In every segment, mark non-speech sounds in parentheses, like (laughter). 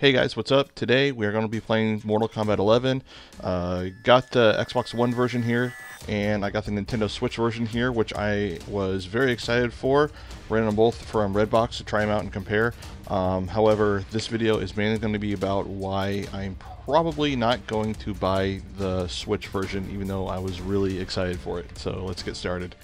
Hey guys, what's up? Today we are going to be playing Mortal Kombat 11. Uh, got the Xbox One version here, and I got the Nintendo Switch version here, which I was very excited for. Ran them both from Redbox to try them out and compare. Um, however, this video is mainly going to be about why I'm probably not going to buy the Switch version, even though I was really excited for it. So let's get started.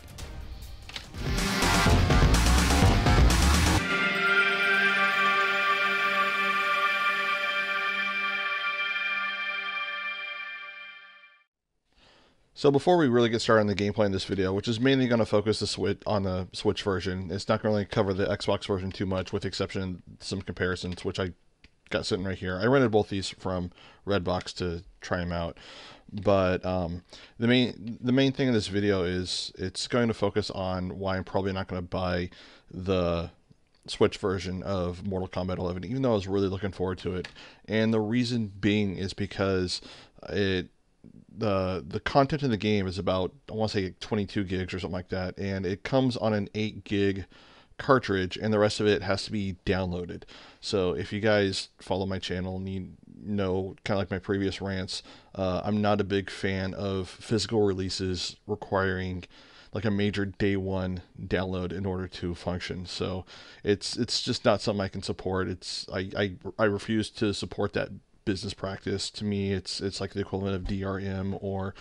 So before we really get started on the gameplay in this video, which is mainly going to focus the Switch on the Switch version, it's not going to really cover the Xbox version too much, with the exception of some comparisons, which I got sitting right here. I rented both these from Redbox to try them out, but um, the main the main thing in this video is it's going to focus on why I'm probably not going to buy the Switch version of Mortal Kombat 11, even though I was really looking forward to it. And the reason being is because it the the content in the game is about I want to say 22 gigs or something like that, and it comes on an 8 gig cartridge, and the rest of it has to be downloaded. So if you guys follow my channel and you know kind of like my previous rants, uh, I'm not a big fan of physical releases requiring like a major day one download in order to function. So it's it's just not something I can support. It's I I, I refuse to support that business practice. To me, it's it's like the equivalent of DRM or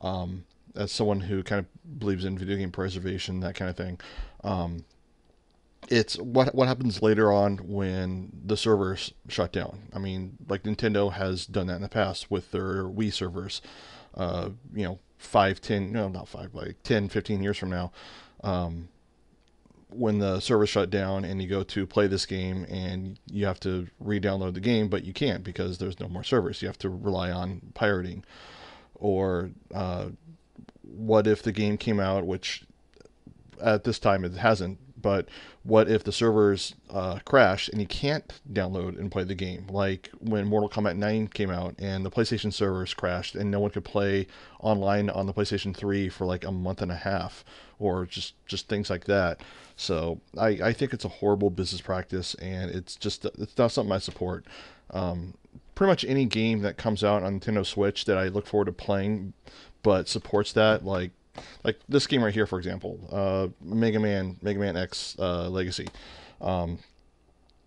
um, as someone who kind of believes in video game preservation, that kind of thing. Um, it's what what happens later on when the servers shut down. I mean, like Nintendo has done that in the past with their Wii servers. Uh, you know, five, ten, no, not five, like 10, 15 years from now. Um, when the server shut down and you go to play this game and you have to re-download the game, but you can't because there's no more servers. You have to rely on pirating. Or uh, what if the game came out, which at this time it hasn't, but what if the servers uh, crash and you can't download and play the game? Like when Mortal Kombat 9 came out and the PlayStation servers crashed and no one could play online on the PlayStation 3 for like a month and a half, or just just things like that. So I, I think it's a horrible business practice and it's just it's not something I support. Um, pretty much any game that comes out on Nintendo Switch that I look forward to playing, but supports that like like this game right here, for example, uh, Mega Man, Mega Man X uh, Legacy. Um,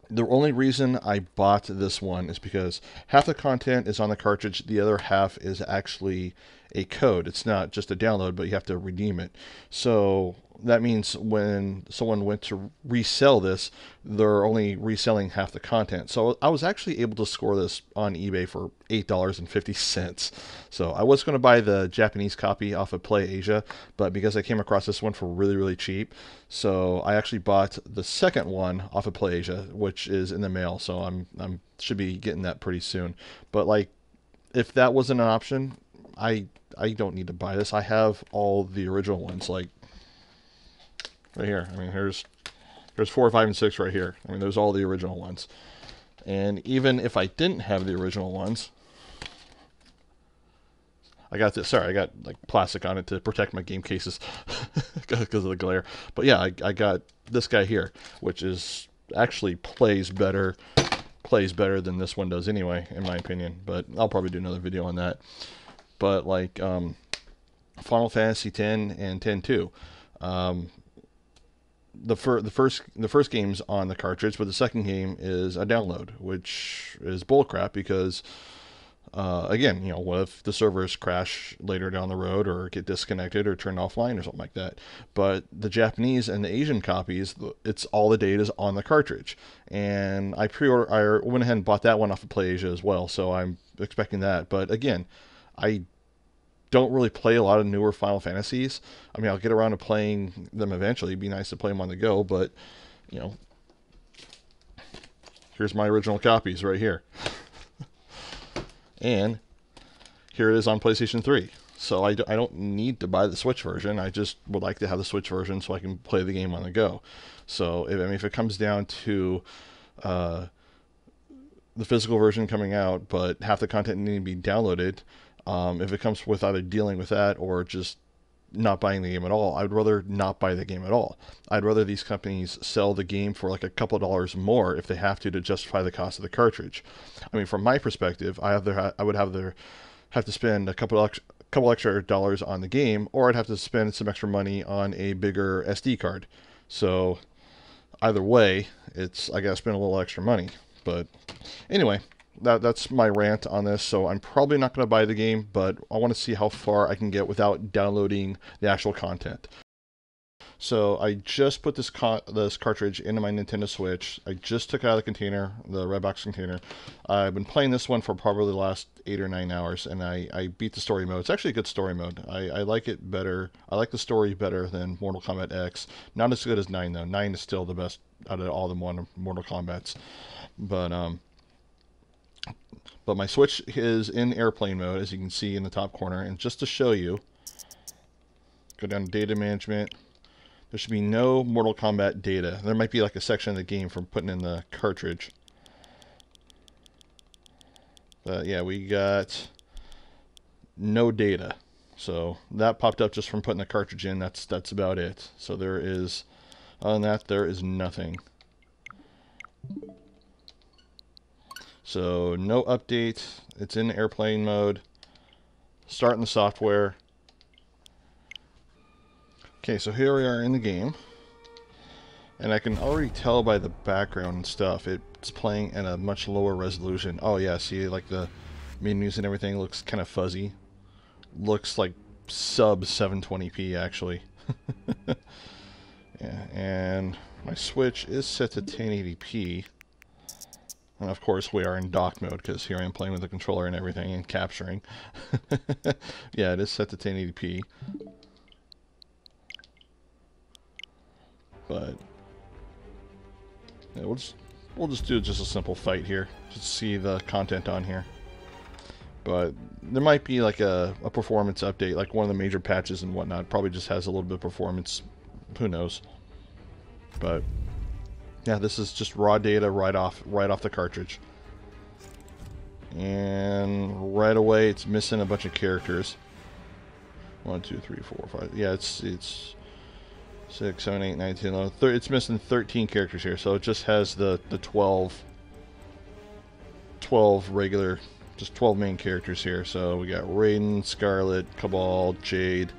the only reason I bought this one is because half the content is on the cartridge, the other half is actually a code. It's not just a download, but you have to redeem it. So that means when someone went to resell this, they're only reselling half the content. So I was actually able to score this on eBay for $8.50. So I was going to buy the Japanese copy off of Play Asia, but because I came across this one for really, really cheap, so I actually bought the second one off of Play Asia, which is in the mail. So I'm I'm should be getting that pretty soon. But like, if that wasn't an option, I I don't need to buy this. I have all the original ones. Like right here. I mean, here's here's four, five, and six right here. I mean, there's all the original ones. And even if I didn't have the original ones, I got this. Sorry, I got like plastic on it to protect my game cases (laughs) because of the glare. But yeah, I, I got this guy here, which is actually plays better, plays better than this one does anyway, in my opinion. But I'll probably do another video on that. But like um, Final Fantasy X and 10 2. Um, the fir- the first the first game's on the cartridge, but the second game is a download, which is bullcrap because uh, again, you know, what if the servers crash later down the road or get disconnected or turned offline or something like that? But the Japanese and the Asian copies, it's all the data is on the cartridge, and I pre-order, I went ahead and bought that one off of Play Asia as well, so I'm expecting that. But again, I don't really play a lot of newer Final Fantasies. I mean, I'll get around to playing them eventually. It'd be nice to play them on the go, but you know, here's my original copies right here. (laughs) and here it is on PlayStation 3. So I, I don't need to buy the Switch version. I just would like to have the Switch version so I can play the game on the go. So if, I mean, if it comes down to uh, the physical version coming out, but half the content needing to be downloaded, um, if it comes with either dealing with that or just not buying the game at all. I'd rather not buy the game at all. I'd rather these companies sell the game for like a couple dollars more if they have to to justify the cost of the cartridge. I mean, from my perspective, I have their I would have their have to spend a couple extra, couple extra dollars on the game, or I'd have to spend some extra money on a bigger SD card. So either way, it's I gotta spend a little extra money. But anyway, that that's my rant on this. So I'm probably not going to buy the game, but I want to see how far I can get without downloading the actual content. So I just put this this cartridge into my Nintendo Switch. I just took it out of the container, the red box container. I've been playing this one for probably the last eight or nine hours, and I, I beat the story mode. It's actually a good story mode. I, I like it better. I like the story better than Mortal Kombat X. Not as good as Nine though. Nine is still the best out of all the Mortal Kombat's. But um, but my Switch is in airplane mode, as you can see in the top corner. And just to show you, go down to data management. There should be no Mortal Kombat data. There might be like a section of the game from putting in the cartridge. But yeah, we got no data. So that popped up just from putting the cartridge in. That's that's about it. So there is, than that, there is nothing. So no update. It's in airplane mode. Starting the software. Okay, so here we are in the game. And I can already tell by the background and stuff, it's playing at a much lower resolution. Oh yeah, see, like the menus and everything looks kind of fuzzy. Looks like sub 720p actually. (laughs) yeah, and my Switch is set to 1080p. And of course we are in dock mode because here I am playing with the controller and everything and capturing. (laughs) yeah, it is set to 1080p. But yeah, we'll just we'll just do just a simple fight here. Just see the content on here. But there might be like a, a performance update, like one of the major patches and whatnot. Probably just has a little bit of performance. Who knows? But yeah, this is just raw data right off right off the cartridge. And right away it's missing a bunch of characters. One, two, three, four, five. Yeah, it's it's six, seven, eight, nine, ten. It's missing 13 characters here, so it just has the the 12, 12 regular, just 12 main characters here. So we got Raiden, Skarlet, Kabal, Jade,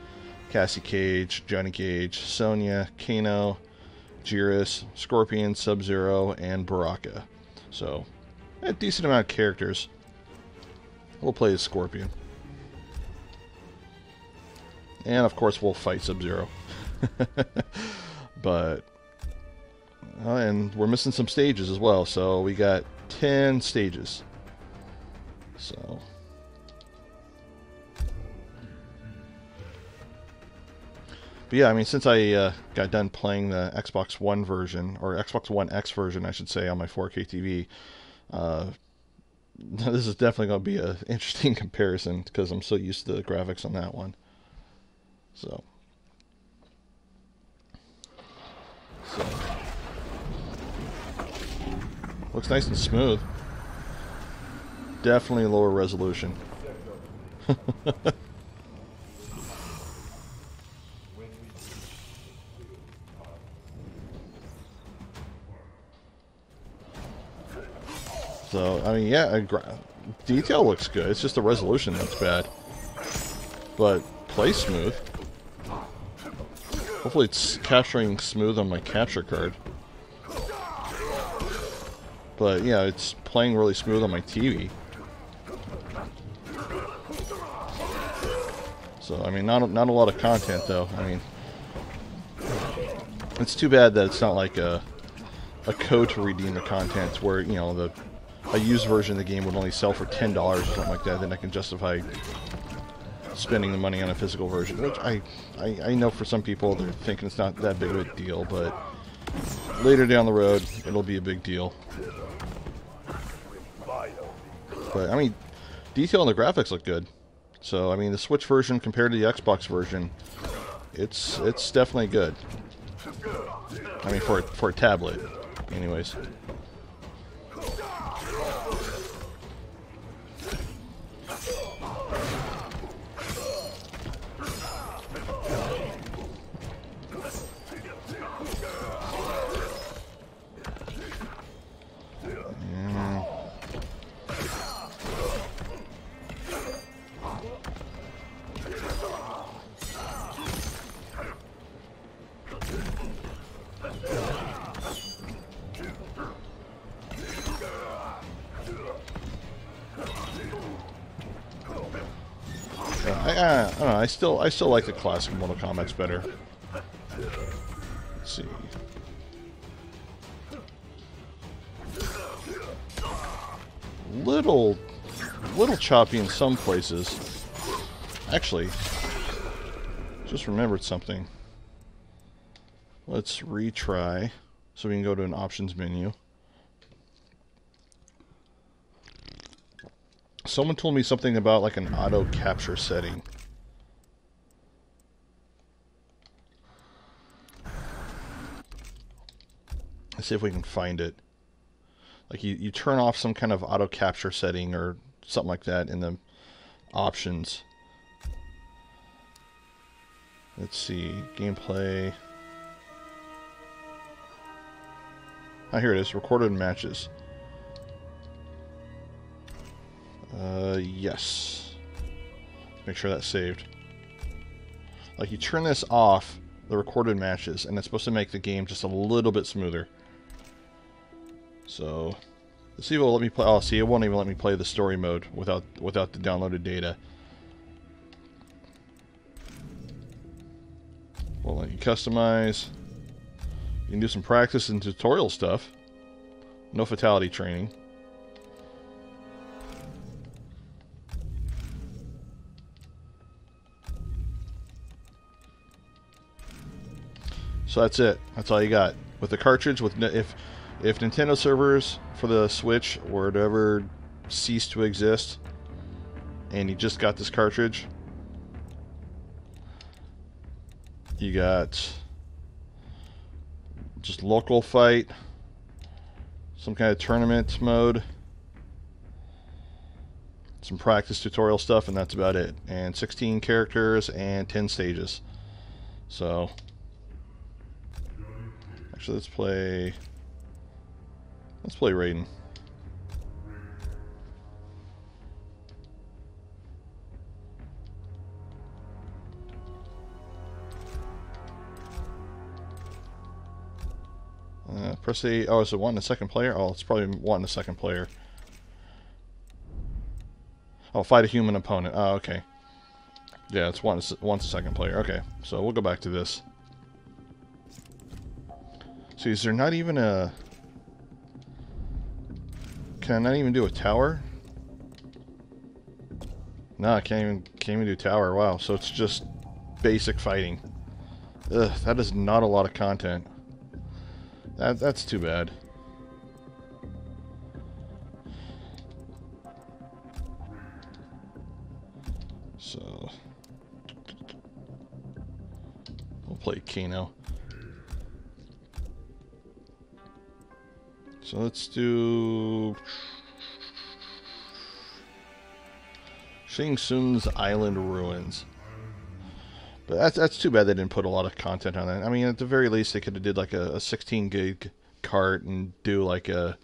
Cassie Cage, Johnny Cage, Sonya, Kano, Geras, Scorpion, Sub-Zero, and Baraka. So, a decent amount of characters. We'll play as Scorpion. And of course we'll fight Sub-Zero. (laughs) but, uh, and we're missing some stages as well, so we got 10 stages. So, But yeah, I mean, since I uh, got done playing the Xbox One version, or Xbox One X version, I should say, on my 4K TV, uh, (laughs) this is definitely going to be an (laughs) interesting comparison because I'm so used to the graphics on that one. So. so. Looks nice and smooth. Definitely lower resolution. (laughs) So, I mean, yeah, detail looks good. It's just the resolution that's bad. But play smooth. Hopefully it's capturing smooth on my capture card. But yeah, it's playing really smooth on my TV. So, I mean, not, not a lot of content, though. I mean, it's too bad that it's not like a, a code to redeem the content where, you know, the a used version of the game would only sell for $10 or something like that, then I can justify spending the money on a physical version. Which I, I, I know for some people they're thinking it's not that big of a deal, but later down the road it'll be a big deal. But I mean, detail and the graphics look good. So I mean, the Switch version compared to the Xbox version, it's it's definitely good. I mean, for for a tablet, anyways. Still I still like the classic Mortal Kombat's better. Let's see. Little, little choppy in some places. Actually, just remembered something. Let's retry. So we can go to an options menu. Someone told me something about like an auto capture setting. Let's see if we can find it. Like you, you turn off some kind of auto capture setting or something like that in the options. Let's see, gameplay. Oh, here it is, recorded matches. Uh, yes. Make sure that's saved. Like, you turn this off, the recorded matches, and it's supposed to make the game just a little bit smoother. So, let's see if it'll let me play. Oh, see, it won't even let me play the story mode without without the downloaded data. We'll let you customize. You can do some practice and tutorial stuff. No fatality training. So that's it. That's all you got. With the cartridge, with if if Nintendo servers for the Switch were to ever cease to exist, and you just got this cartridge, you got just local fight, some kind of tournament mode, some practice tutorial stuff, and that's about it. And 16 characters and 10 stages. So Actually, let's play... Let's play Raiden. Uh, press A. Oh, is it one the second player? Oh, it's probably one the second player. Oh, fight a human opponent. Oh, okay. Yeah, it's one. Once a second player. Okay, so we'll go back to this. See, is there not even a... Can I not even do a tower? No, I can't even, can't even do tower. Wow, so it's just basic fighting. Ugh, that is not a lot of content. That That's too bad. So... We'll play Kano. So let's do... Shang Tsung's Island Ruins. But that's, that's too bad they didn't put a lot of content on that. I mean, at the very least, they could have did like a, a 16 gig cart and do like a...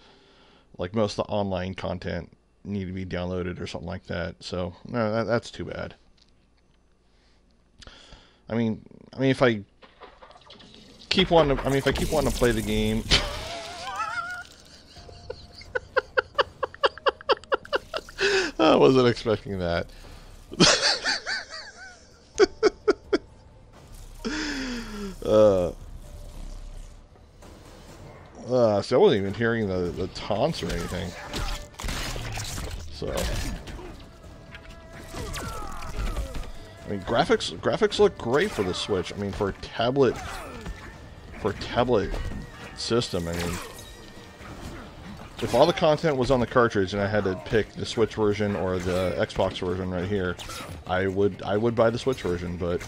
Like most of the online content need to be downloaded or something like that. So, no, that, that's too bad. I mean, I mean, if I keep wanting to, I mean, if I keep wanting to play the game... I wasn't expecting that. (laughs) uh, uh, so I wasn't even hearing the, the taunts or anything. So, I mean, graphics graphics look great for the Switch. I mean, for a tablet, for a tablet system. I mean, if all the content was on the cartridge and I had to pick the Switch version or the Xbox version right here, I would I would buy the Switch version, but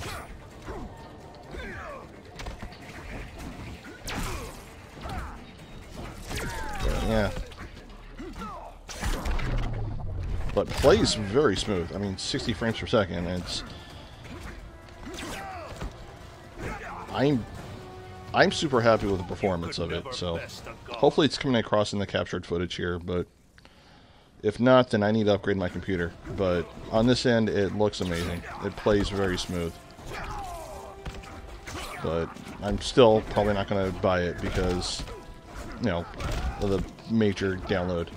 yeah. But plays very smooth. I mean, 60 frames per second. It's I'm I'm super happy with the performance of it. So hopefully it's coming across in the captured footage here, but if not, then I need to upgrade my computer. But on this end, it looks amazing. It plays very smooth. But I'm still probably not going to buy it because, you know, the major download.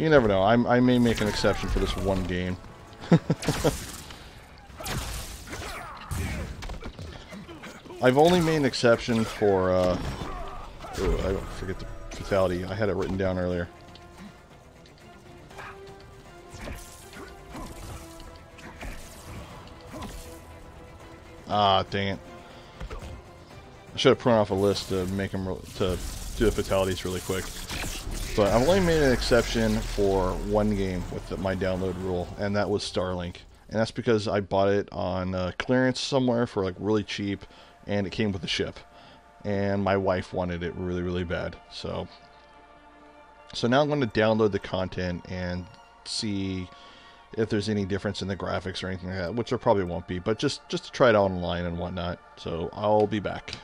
You never know. I'm, I may make an exception for this one game. (laughs) I've only made an exception for, uh... Ooh, I forget the fatality. I had it written down earlier. Ah, dang it. I should have printed off a list to make them to do the fatalities really quick. But I've only made an exception for one game with the, my download rule, and that was Starlink. And that's because I bought it on uh, clearance somewhere for like really cheap, and it came with the ship. And my wife wanted it really, really bad. So, so now I'm going to download the content and see if there's any difference in the graphics or anything like that, which there probably won't be, but just, just to try it out online and whatnot. So I'll be back.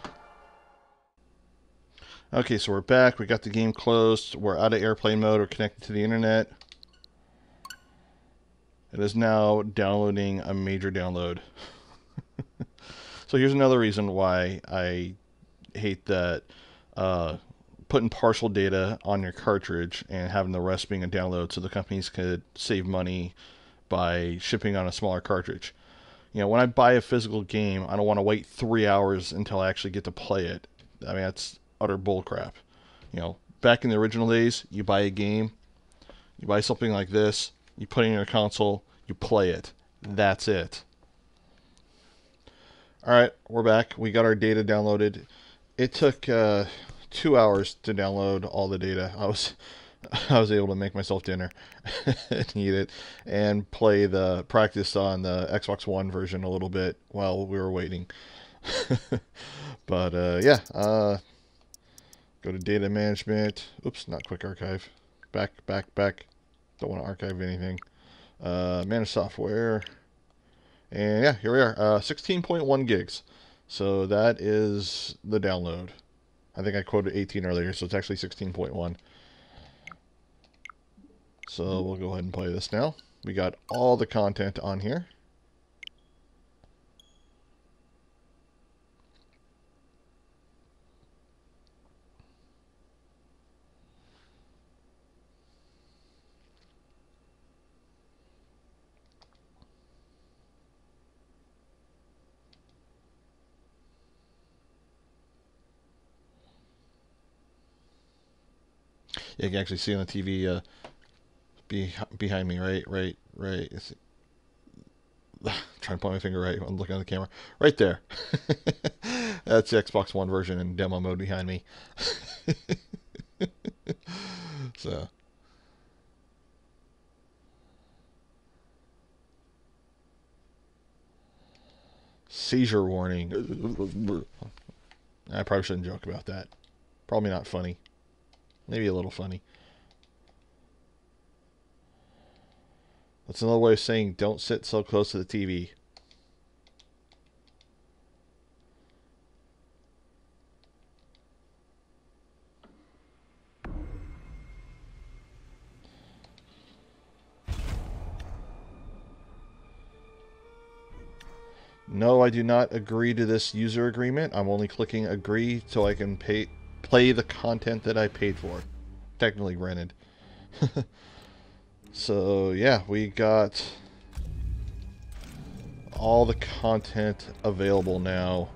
Okay, so we're back. We got the game closed. We're out of airplane mode. We're connected to the internet. It is now downloading a major download. (laughs) so here's another reason why I hate that uh, putting partial data on your cartridge and having the rest being a download so the companies could save money by shipping on a smaller cartridge. You know, when I buy a physical game, I don't want to wait three hours until I actually get to play it. I mean, that's utter bullcrap. You know, back in the original days, you buy a game, you buy something like this, you put it in your console, you play it. That's it. All right, we're back. We got our data downloaded. It took uh, two hours to download all the data. I was (laughs) I was able to make myself dinner (laughs) and eat it and play the practice on the Xbox One version a little bit while we were waiting. (laughs) but uh, yeah, uh, go to data management. Oops, not quick archive. Back, back, back. Don't want to archive anything. Uh, manage software. And yeah, here we are. Uh, 16.1 gigs. So that is the download. I think I quoted 18 earlier, so it's actually 16.1. So we'll go ahead and play this now. We got all the content on here. You can actually see on the TV uh, be, behind me, right, right, right. (sighs) Trying to point my finger right. I'm looking at the camera. Right there. (laughs) That's the Xbox One version in demo mode behind me. (laughs) so. Seizure warning. (laughs) I probably shouldn't joke about that. Probably not funny. Maybe a little funny. That's another way of saying don't sit so close to the TV. No, I do not agree to this user agreement. I'm only clicking agree so I can pay play the content that I paid for. Technically rented. (laughs) so, yeah, we got all the content available now.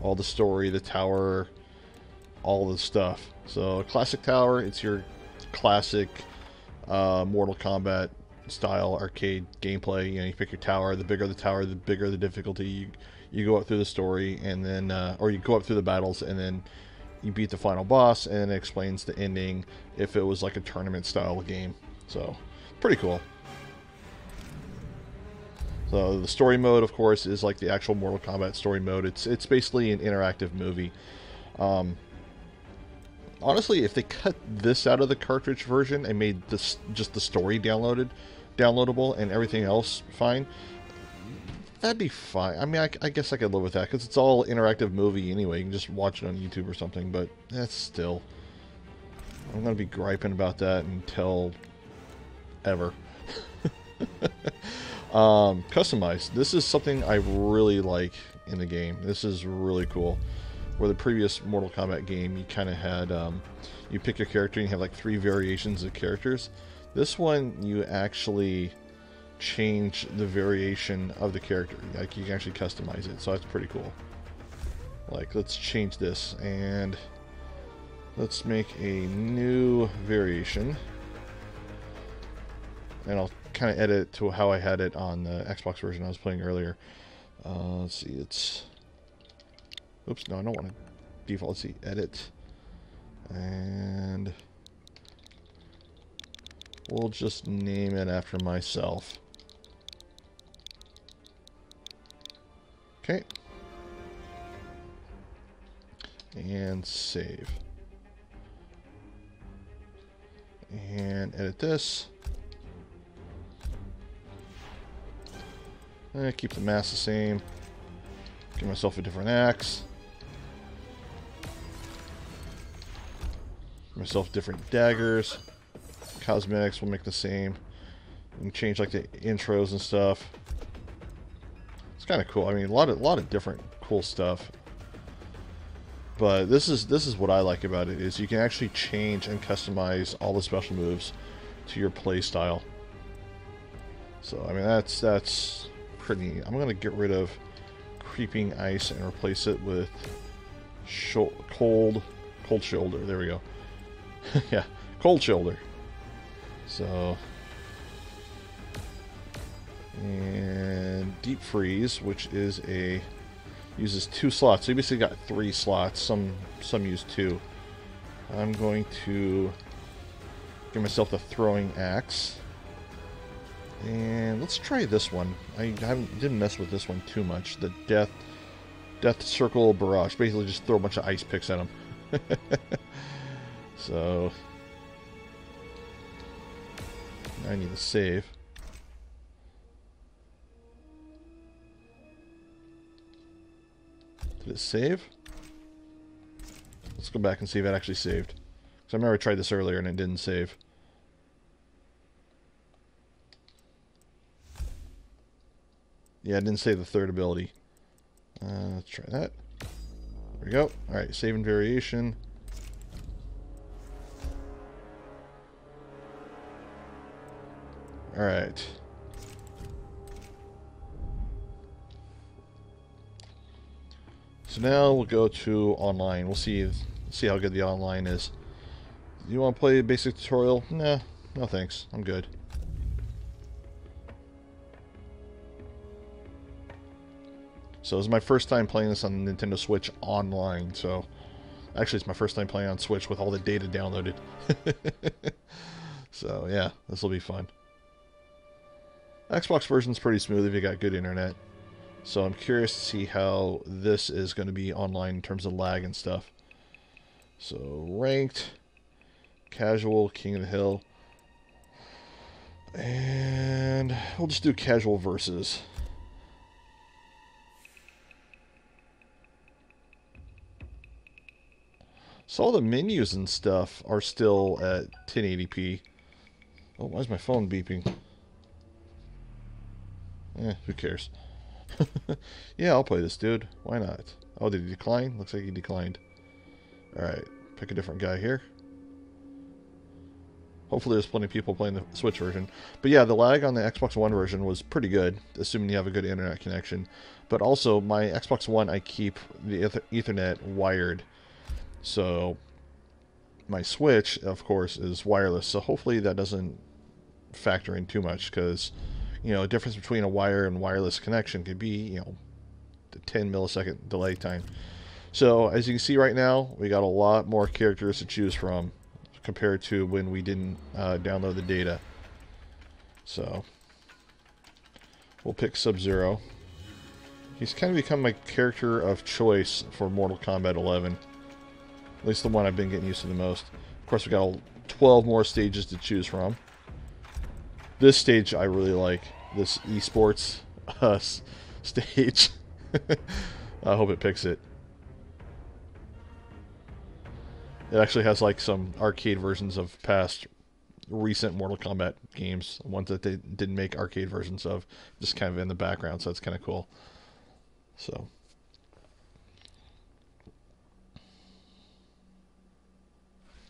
All the story, the tower, all the stuff. So, Classic Tower, it's your classic uh, Mortal Kombat style arcade gameplay. You know, you pick your tower. The bigger the tower, the bigger the difficulty. You, you go up through the story, and then, uh, or you go up through the battles, and then you beat the final boss, and it explains the ending if it was like a tournament style game. So, pretty cool. So the story mode, of course, is like the actual Mortal Kombat story mode. It's it's basically an interactive movie. Um, honestly, if they cut this out of the cartridge version and made this just the story downloaded, downloadable, and everything else fine, That'd be fine. I mean, I, I guess I could live with that because it's all interactive movie anyway. You can just watch it on YouTube or something. But that's still, I'm gonna be griping about that until ever. (laughs) um, customized. This is something I really like in the game. This is really cool. Where the previous Mortal Kombat game, you kind of had, um, you pick your character and you have like three variations of characters. This one, you actually change the variation of the character. Like, you can actually customize it, so that's pretty cool. Like, let's change this, and let's make a new variation. And I'll kind of edit to how I had it on the Xbox version I was playing earlier. Uh, let's see, it's... Oops, no, I don't want to default. Let's see, edit. And... We'll just name it after myself. Okay. And save. And edit this. Eh, keep the mass the same. Give myself a different axe. Give myself different daggers. Cosmetics will make the same. And change like the intros and stuff. Kind of cool. I mean, a lot of a lot of different cool stuff. But this is this is what I like about it is you can actually change and customize all the special moves to your play style. So I mean that's that's pretty I'm to get rid of Creeping Ice and replace it with Cold Cold Shoulder. There we go. (laughs) yeah, Cold Shoulder. So... And Deep Freeze, which is a... uses two slots. So you basically got three slots. Some, some use two. I'm going to give myself the Throwing Axe. And let's try this one. I didn't mess with this one too much. The Death Death Circle Barrage. Basically just throw a bunch of ice picks at them. (laughs) so... I need to save. Did it save? Let's go back and see if it actually saved. Because I remember I tried this earlier and it didn't save. Yeah, I didn't save the third ability. Uh, let's try that. There we go. Alright, saving variation. Alright. So now we'll go to online. We'll see see how good the online is. You want to play a basic tutorial? Nah, no thanks. I'm good. So this is my first time playing this on Nintendo Switch online, so... Actually, it's my first time playing on Switch with all the data downloaded. (laughs) so, yeah, this will be fun. Xbox version's pretty smooth if you got good internet. So I'm curious to see how this is going to be online in terms of lag and stuff. So, ranked, casual, King of the Hill. And we'll just do casual versus. So all the menus and stuff are still at 1080p. Oh, why is my phone beeping? Eh, who cares? (laughs) yeah, I'll play this dude. Why not? Oh, did he decline? Looks like he declined. Alright, pick a different guy here. Hopefully there's plenty of people playing the Switch version. But yeah, the lag on the Xbox One version was pretty good, assuming you have a good internet connection. But also, my Xbox One, I keep the Ethernet wired so my Switch, of course, is wireless. So hopefully that doesn't factor in too much because, you know, difference between a wire and wireless connection could be, you know, the 10 millisecond delay time. So as you can see right now, we got a lot more characters to choose from compared to when we didn't uh, download the data. So we'll pick Sub-Zero. He's kind of become my character of choice for Mortal Kombat 11. At least the one I've been getting used to the most. Of course, we got 12 more stages to choose from. This stage I really like. This esports uh, stage. (laughs) I hope it picks it. It actually has like some arcade versions of past recent Mortal Kombat games, ones that they didn't make arcade versions of, just kind of in the background, so that's kind of cool. So.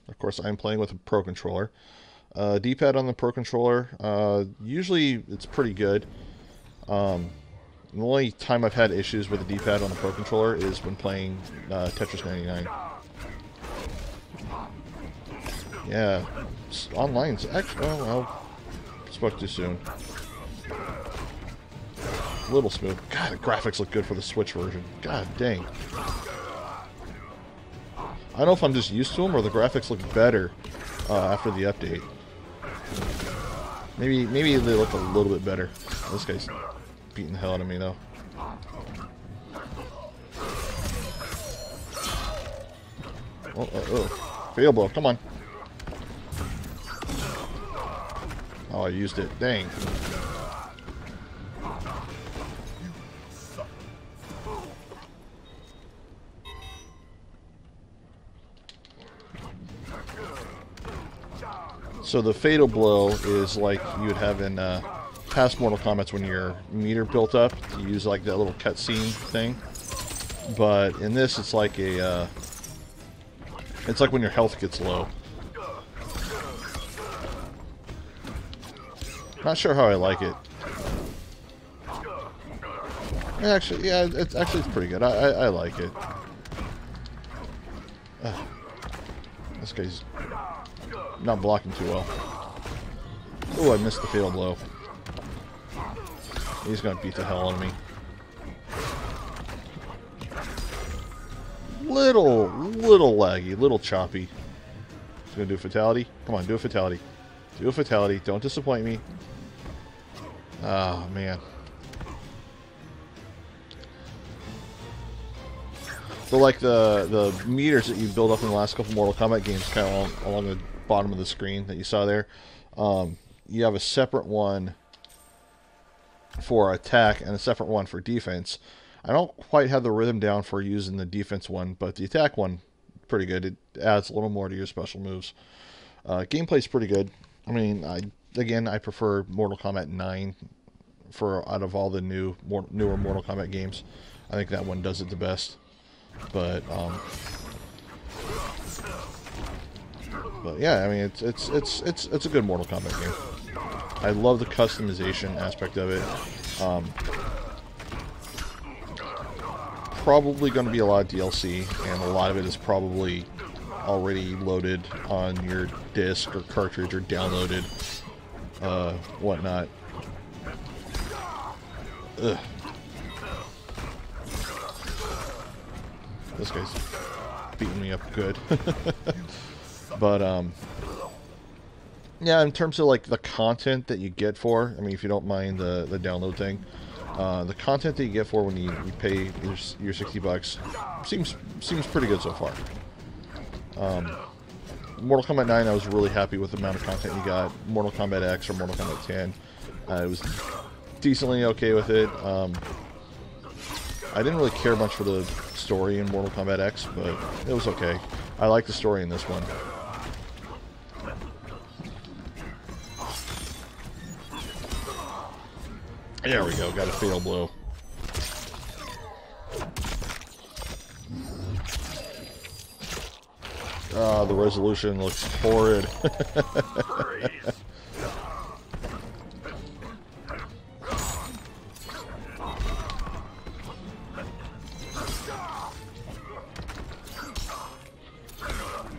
Of course, I'm playing with a Pro Controller. Uh, D-pad on the Pro Controller, uh, usually it's pretty good. Um, the only time I've had issues with the D-pad on the Pro Controller is when playing uh, Tetris 99. Yeah, online's actually, oh well, spoke too soon. A little smooth. God, the graphics look good for the Switch version. God dang. I don't know if I'm just used to them or the graphics look better uh, after the update. Maybe maybe they look a little bit better. This guy's beating the hell out of me though. Oh, oh, oh. Fail blow, come on. Oh, I used it. Dang. So the fatal blow is like you would have in uh, past Mortal Kombat when your meter built up. You use like that little cutscene thing. But in this, it's like a, uh, it's like when your health gets low. Not sure how I like it. Actually, yeah, it's actually it's pretty good. I, I, I like it. This guy's not blocking too well. Oh, I missed the fatal blow. He's gonna beat the hell out of me. Little, little laggy, little choppy. He's gonna do a fatality. Come on, do a fatality. Do a fatality. Don't disappoint me. Oh, man. So like the the meters that you build up in the last couple Mortal Kombat games, kind of along, along the bottom of the screen that you saw there. Um, you have a separate one for attack and a separate one for defense. I don't quite have the rhythm down for using the defense one, but the attack one, pretty good. It adds a little more to your special moves. Uh, gameplay's pretty good. I mean, I again, I prefer Mortal Kombat 9 for out of all the new more, newer Mortal Kombat games. I think that one does it the best. But um, but yeah, I mean it's it's it's it's it's a good Mortal Kombat game. I love the customization aspect of it. Um, probably going to be a lot of DLC, and a lot of it is probably already loaded on your disc or cartridge or downloaded, uh, whatnot. Ugh. This guy's beating me up good. (laughs) But, um, yeah, in terms of, like, the content that you get for, I mean, if you don't mind the, the download thing, uh, the content that you get for when you, you pay your, your 60 bucks seems seems pretty good so far. Um, Mortal Kombat 9, I was really happy with the amount of content you got. Mortal Kombat X or Mortal Kombat 10, uh, I was decently okay with it. Um, I didn't really care much for the story in Mortal Kombat X, but it was okay. I like the story in this one. There we go, got a fatal blow. Ah, the resolution looks horrid. (laughs)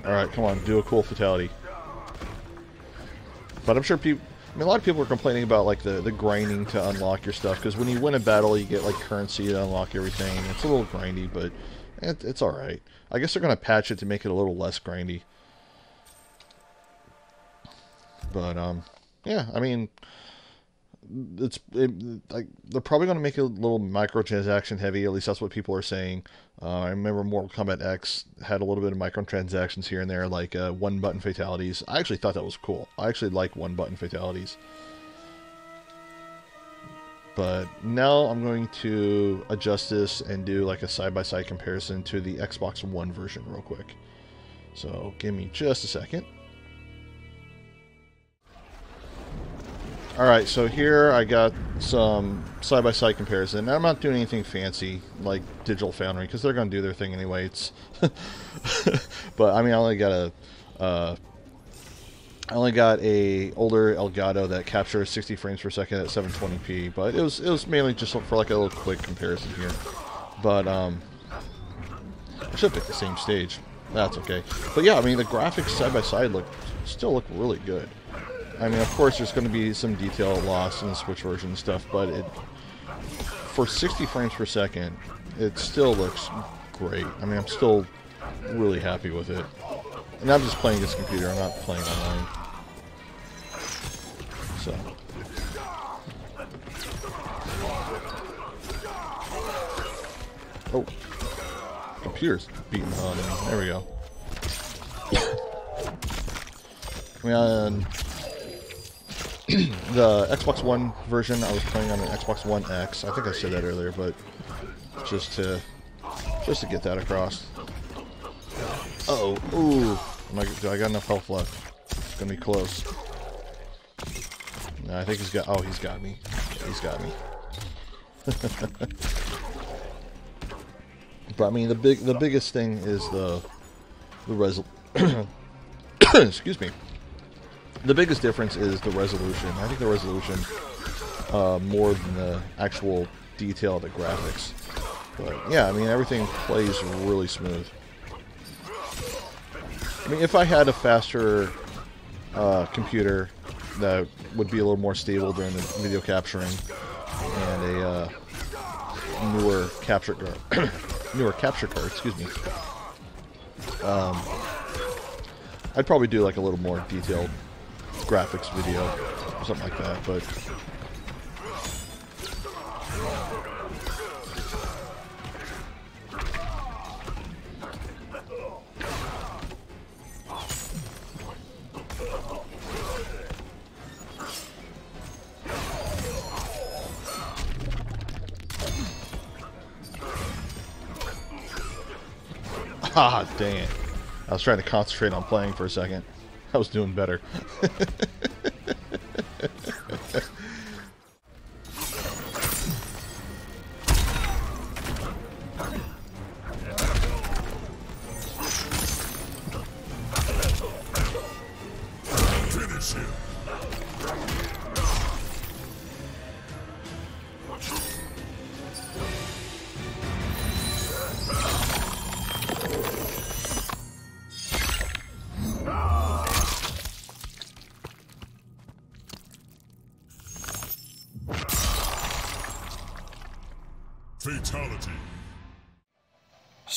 Alright, come on, do a cool fatality. But I'm sure people I mean, a lot of people are complaining about like the, the grinding to unlock your stuff because when you win a battle, you get like currency to unlock everything. It's a little grindy, but it, it's all right. I guess they're gonna patch it to make it a little less grindy. But um, yeah, I mean, it's it, like they're probably going to make it a little microtransaction heavy. At least that's what people are saying. Uh, I remember Mortal Kombat X had a little bit of microtransactions here and there, like uh, one button fatalities. I actually thought that was cool. I actually like one button fatalities. But now I'm going to adjust this and do like a side by side comparison to the Xbox One version real quick. So give me just a second. Alright, so here I got some side-by-side -side comparison. I'm not doing anything fancy like Digital Foundry because they're going to do their thing anyway. It's (laughs) but I mean, I only got a uh, I only got a older Elgato that captures 60 frames per second at 720p, but it was it was mainly just for like a little quick comparison here. But um, I should pick the same stage. That's okay. But yeah, I mean the graphics side by side look still look really good. I mean, of course, there's going to be some detail lost in the Switch version and stuff, but it for 60 frames per second, it still looks great. I mean, I'm still really happy with it. And I'm just playing this computer, I'm not playing online. So. Oh. Computer's beating on me. There we go. (coughs) And (clears throat) the Xbox One version, I was playing on an Xbox One X. I think I said that earlier, but just to just to get that across. Uh oh, ooh, I, I got enough health left? It's gonna be close. No, I think he's got. Oh, he's got me. He's got me. (laughs) but I mean, the big, the biggest thing is the the resol. (coughs) excuse me. The biggest difference is the resolution. I think the resolution uh, more than the actual detail of the graphics. But yeah, I mean everything plays really smooth. I mean, if I had a faster uh, computer that would be a little more stable during the video capturing and a uh, newer capture card, (coughs) newer capture card, excuse me. Um, I'd probably do like a little more detailed graphics video or something like that, but (laughs) Ah, dang it. I was trying to concentrate on playing for a second. I was doing better. (laughs)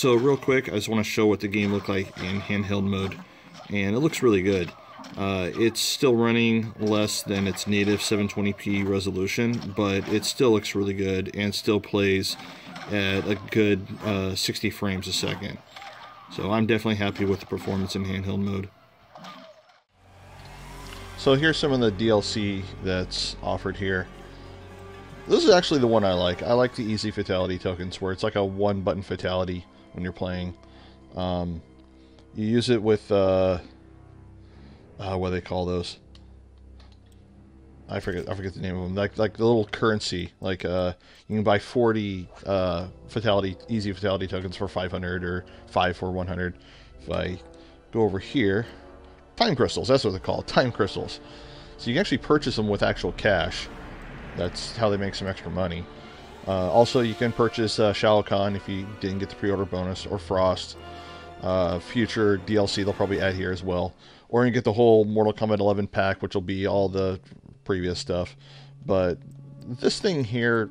So real quick, I just want to show what the game looked like in handheld mode, and it looks really good. Uh, it's still running less than its native 720p resolution, but it still looks really good and still plays at a good uh, 60 frames a second. So I'm definitely happy with the performance in handheld mode. So here's some of the DLC that's offered here. This is actually the one I like. I like the easy fatality tokens where it's like a one button fatality when you're playing. Um, you use it with, uh, uh, what do they call those? I forget I forget the name of them. Like like the little currency. Like uh, you can buy 40 uh, fatality easy fatality tokens for 500 or 5 for 100. If I go over here, time crystals. That's what they're called. Time crystals. So you can actually purchase them with actual cash. That's how they make some extra money. Uh, also, you can purchase uh, Shao Kahn if you didn't get the pre-order bonus, or Frost. Uh, future DLC they'll probably add here as well. Or you can get the whole Mortal Kombat 11 pack, which will be all the previous stuff. But this thing here,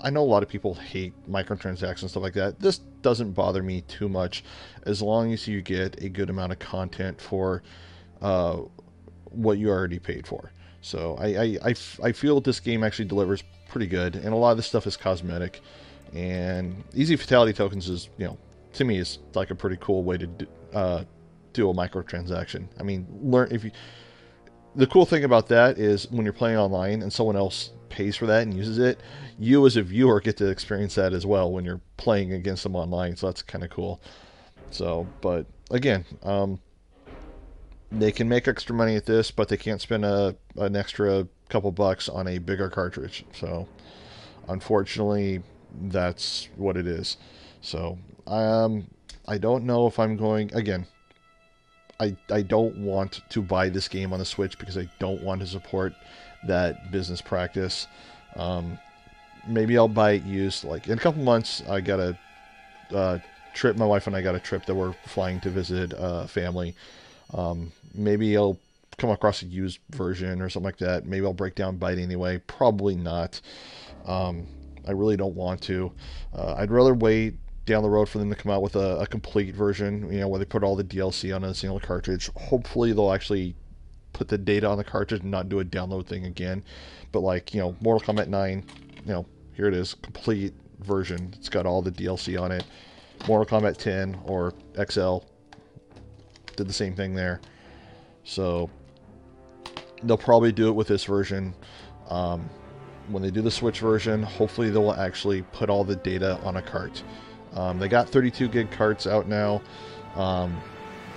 I know a lot of people hate microtransactions stuff like that. This doesn't bother me too much, as long as you get a good amount of content for uh, what you already paid for. So I, I, I, I feel this game actually delivers pretty good, and a lot of this stuff is cosmetic. And easy fatality tokens is, you know, to me is like a pretty cool way to do, uh, do a microtransaction. I mean, learn if you. The cool thing about that is when you're playing online and someone else pays for that and uses it, you as a viewer get to experience that as well when you're playing against them online. So that's kind of cool. So, but again, um, they can make extra money at this, but they can't spend a an extra couple bucks on a bigger cartridge. So, unfortunately, that's what it is. So, um, I don't know if I'm going again. I, I don't want to buy this game on the Switch because I don't want to support that business practice. Um, maybe I'll buy it used. Like in a couple months, I got a uh, trip. My wife and I got a trip that we're flying to visit uh, family. Um, maybe I'll come across a used version or something like that. Maybe I'll break down Byte anyway. Probably not. Um, I really don't want to. Uh, I'd rather wait down the road for them to come out with a, a, complete version, you know, where they put all the DLC on a single cartridge. Hopefully, they'll actually put the data on the cartridge and not do a download thing again. But like, you know, Mortal Kombat 9, you know, here it is, complete version. It's got all the DLC on it. Mortal Kombat 10 or XL did the same thing there. So they'll probably do it with this version. Um, when they do the Switch version, hopefully they will actually put all the data on a cart. Um, they got 32 gig carts out now. Um,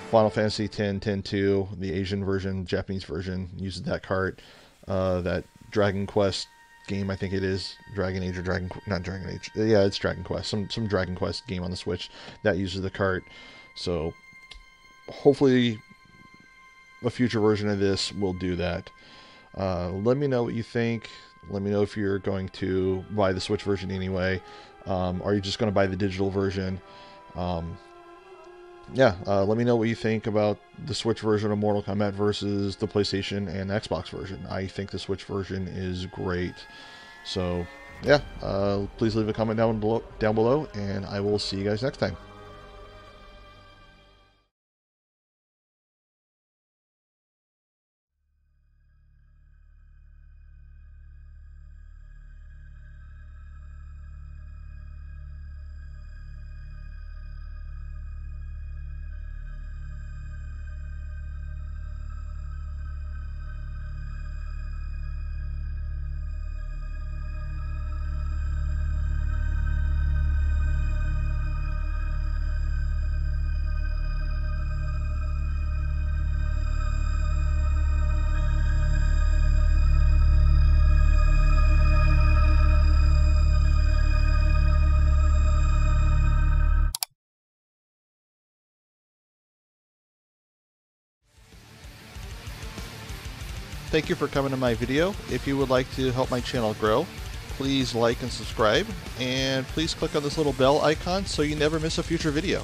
Final Fantasy 10, 10 2, the Asian version, Japanese version uses that cart. Uh, that Dragon Quest game, I think it is Dragon Age or Dragon, not Dragon Age. Yeah, it's Dragon Quest. Some some Dragon Quest game on the Switch that uses the cart. So hopefully, a future version of this will do that. Uh, let me know what you think. Let me know if you're going to buy the Switch version anyway. Um, are you just going to buy the digital version? Um, yeah, uh, let me know what you think about the Switch version of Mortal Kombat versus the PlayStation and Xbox version. I think the Switch version is great. So, yeah, uh, please leave a comment down below, down below, and I will see you guys next time. Thank you for coming to my video. If you would like to help my channel grow, please like and subscribe, and please click on this little bell icon so you never miss a future video.